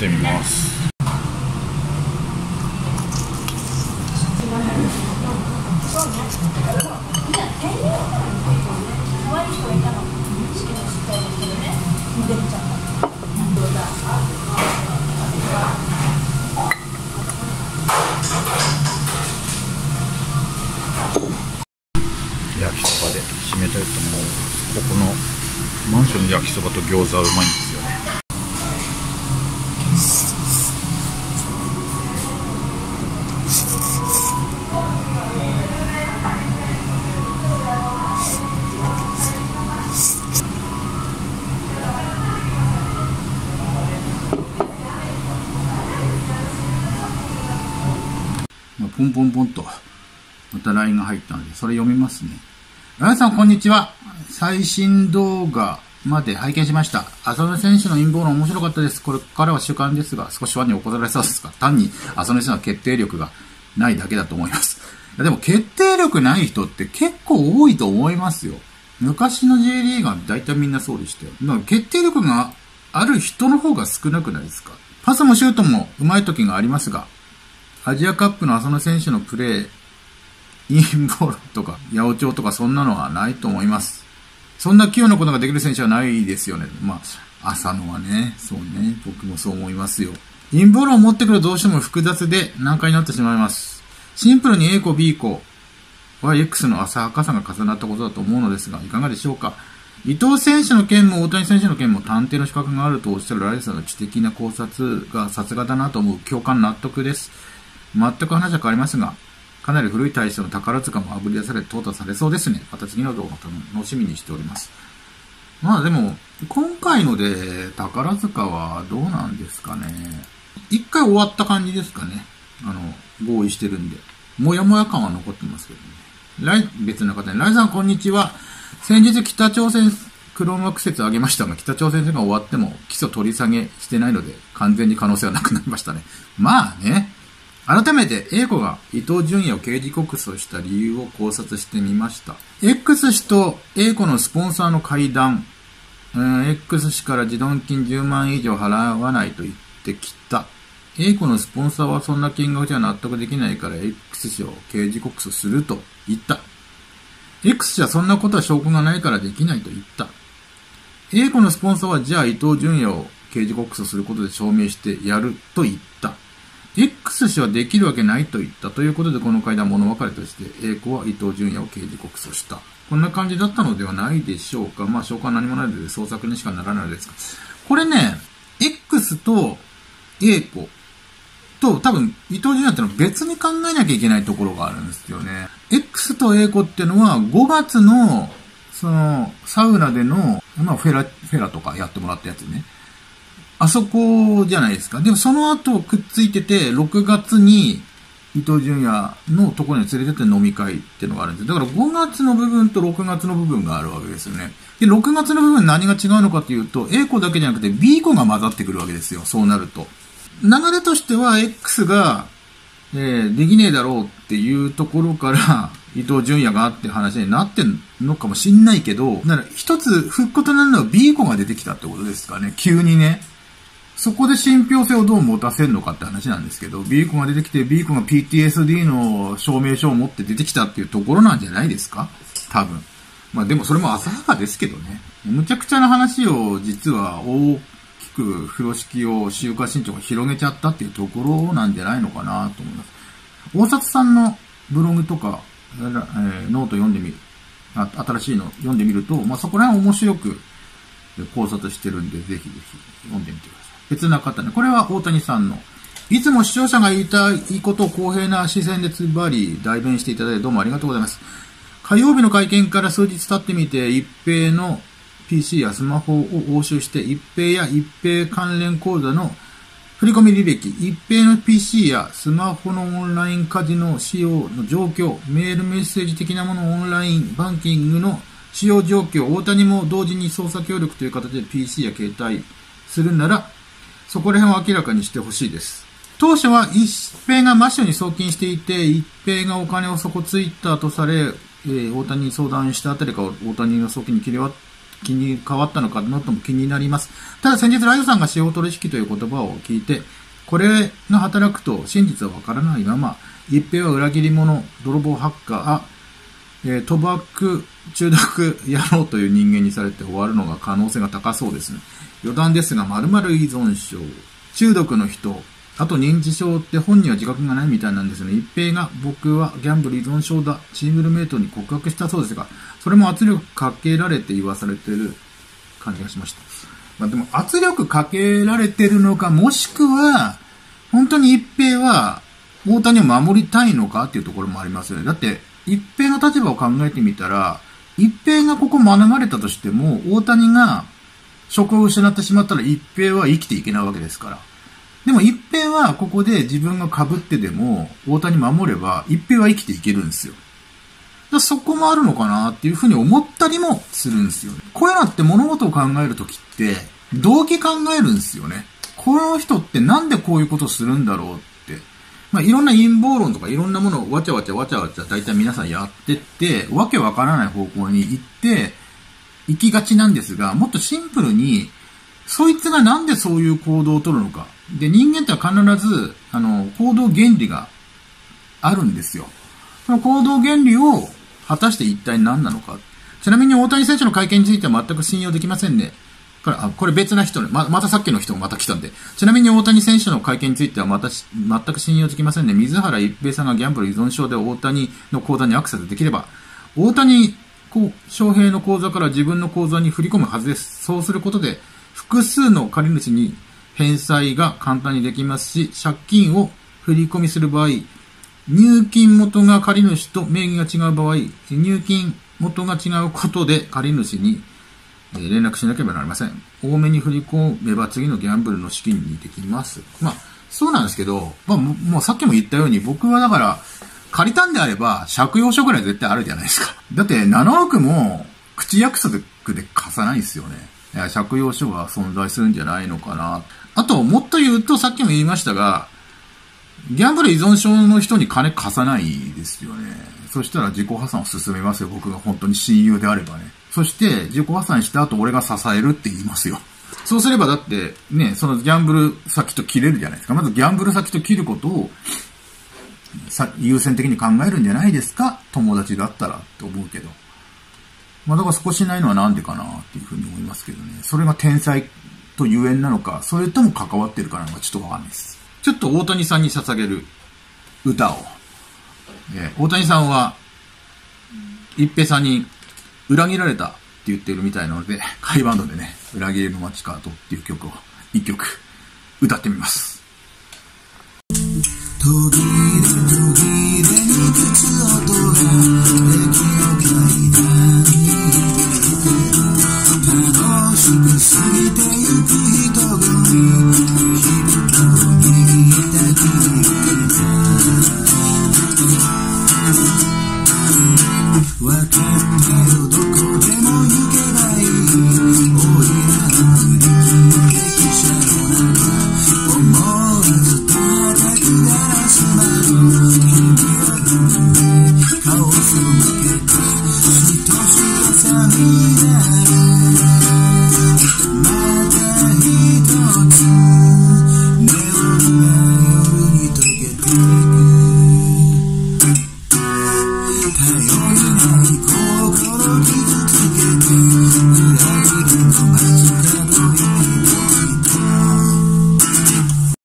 ってみます。焼きそばで締めたいと思う。ここのマンションの焼きそばと餃子はうまいんです。ポンポンポンとまた LINE が入ったのでそれ読みますね皆さんこんにちは最新動画まで拝見しました。浅野選手の陰謀論面白かったです。これからは習慣ですが、少しファンに怒られそうですが、単に浅野選手の決定力がないだけだと思います。でも決定力ない人って結構多いと思いますよ。昔の J リーガー大体みんなそうでしたよ。だから決定力がある人の方が少なくないですかパスもシュートも上手い時がありますが、アジアカップの浅野選手のプレー、陰謀論とか、八百長とかそんなのはないと思います。そんな器用なことができる選手はないですよね。まあ、浅野はね、そうね、僕もそう思いますよ。陰謀論を持ってくるとどうしても複雑で難解になってしまいます。シンプルに A 子 B 子は X の浅はかさが重なったことだと思うのですが、いかがでしょうか？伊藤選手の件も大谷選手の件も探偵の資格があるとおっしゃるライさんの知的な考察がさすがだなと思う共感納得です。全く話は変わりますが、かなり古い体質の宝塚もあぶり出され、淘汰されそうですね。また次の動画楽しみにしております。まあでも、今回ので宝塚はどうなんですかね。一回終わった感じですかね。あの、合意してるんで。もやもや感は残ってますけどね。ライ、別の方に、ライさんこんにちは。先日北朝鮮黒幕説を挙げましたが、北朝鮮戦が終わっても基礎取り下げしてないので、完全に可能性はなくなりましたね。まあね。改めて、英子が伊藤淳也を刑事告訴した理由を考察してみました。X 氏と英子のスポンサーの会談、えー X 氏から自動金10万以上払わないと言ってきた。英子のスポンサーはそんな金額じゃ納得できないから X 氏を刑事告訴すると言った。X 氏はそんなことは証拠がないからできないと言った。英子のスポンサーはじゃあ伊藤淳也を刑事告訴することで証明してやると言った。X 氏はできるわけないと言ったということでこの会談物別れとして英子は伊藤淳也を刑事告訴した。こんな感じだったのではないでしょうか。まあ証拠は何もないので捜索にしかならないのですが。これね、X と英子と多分伊藤淳也ってのは別に考えなきゃいけないところがあるんですよね。X と英子っていうのは5月のそのサウナでの、まあフェラ、フェラとかやってもらったやつね。あそこじゃないですか。でもその後くっついてて、6月に伊藤淳也のところに連れてって飲み会っていうのがあるんですよ。だから5月の部分と6月の部分があるわけですよね。で、6月の部分何が違うのかというと、A 子だけじゃなくて B 子が混ざってくるわけですよ。そうなると。流れとしては X が、えーできねえだろうっていうところから、伊藤淳也があって話になってんのかもしんないけど、なら一つフックとなるのは B 子が出てきたってことですかね。急にね。そこで信憑性をどう持たせるのかって話なんですけど、B 子が出てきて、B 子が PTSD の証明書を持って出てきたっていうところなんじゃないですか？多分。まあでもそれも浅はかですけどね。むちゃくちゃな話を実は大きく風呂敷を週刊新潮が広げちゃったっていうところなんじゃないのかなと思います。大里さんのブログとか、えーノート読んでみる。新しいの読んでみると、まあそこら辺面白く考察してるんで、ぜひぜひ読んでみてください。別な方ね。これは大谷さんの。いつも視聴者が言いたいことを公平な視線でつばり代弁していただいてどうもありがとうございます。火曜日の会見から数日経ってみて、一平の PC やスマホを押収して、一平や一平関連口座の振込履歴、一平の PC やスマホのオンラインカジノ使用の状況、メールメッセージ的なものオンラインバンキングの使用状況、大谷も同時に操作協力という形で PC や携帯するなら、そこら辺を明らかにしてほしいです。当初は一平がマッシュに送金していて、一平がお金を底ついたとされ、えー大谷に相談したあたりか大谷の送金に切りわ気に変わったのかなとも気になります。ただ先日ライドさんが司法取引という言葉を聞いて、これが働くと真実はわからないまま、一平は裏切り者、泥棒ハッカー、えー、賭博中毒野郎という人間にされて終わるのが可能性が高そうですね。余談ですが、〇〇依存症、中毒の人、あと認知症って本人は自覚がないみたいなんですよね。一平が僕はギャンブル依存症だ、チームルメイトに告白したそうですが、それも圧力かけられて言わされてる感じがしました。まあでも圧力かけられてるのか、もしくは、本当に一平は大谷を守りたいのかっていうところもありますよね。だって、一平の立場を考えてみたら、一平がここ免れたとしても、大谷が職を失ってしまったら一平は生きていけないわけですから。でも一平はここで自分が被ってでも大谷守れば一平は生きていけるんですよ。だそこもあるのかなっていうふうに思ったりもするんですよね。こういうのって物事を考えるときって、動機考えるんですよね。この人ってなんでこういうことするんだろうって。まあ、いろんな陰謀論とかいろんなものをわちゃわちゃわちゃわちゃ大体皆さんやってって、わけわからない方向に行って、行きがちなんですが、もっとシンプルに、そいつがなんでそういう行動をとるのか。で、人間っては必ず、あの、行動原理があるんですよ。その行動原理を果たして一体何なのか。ちなみに大谷選手の会見については全く信用できませんね。これ、あ、これ別な人ね。ま、またさっきの人がまた来たんで。ちなみに大谷選手の会見についてはまた全く信用できませんね。水原一平さんがギャンブル依存症で大谷の口座にアクセスできれば、大谷こう翔平の口座から自分の口座に振り込むはずです。そうすることで、複数の借り主に返済が簡単にできますし、借金を振り込みする場合、入金元が借り主と名義が違う場合、入金元が違うことで借り主に連絡しなければなりません。多めに振り込めば次のギャンブルの資金にできます。まあ、そうなんですけど、まあ、もうさっきも言ったように僕はだから、借りたんであれば、借用書ぐらい絶対あるじゃないですか。だって7億も口約束で貸さないですよね。借用書が存在するんじゃないのかな。あと、もっと言うと、さっきも言いましたが、ギャンブル依存症の人に金貸さないですよね。そしたら自己破産を進めますよ。僕が本当に親友であればね。そして自己破産した後俺が支えるって言いますよ。そうすればだってね、そのギャンブル先と切れるじゃないですか。まずギャンブル先と切ることを優先的に考えるんじゃないですか？友達だったらって思うけど。まあだからそこしないのはなんでかなっていうふうに思いますけどね。それが天才とゆえんなのか、それとも関わってるかなのかちょっとわかんないです。ちょっと大谷さんに捧げる歌を。えー、大谷さんは、一平さんに裏切られたって言ってるみたいなので、カイバンドでね、裏切りの街カートっていう曲を一曲歌ってみます。途切れ途切頼り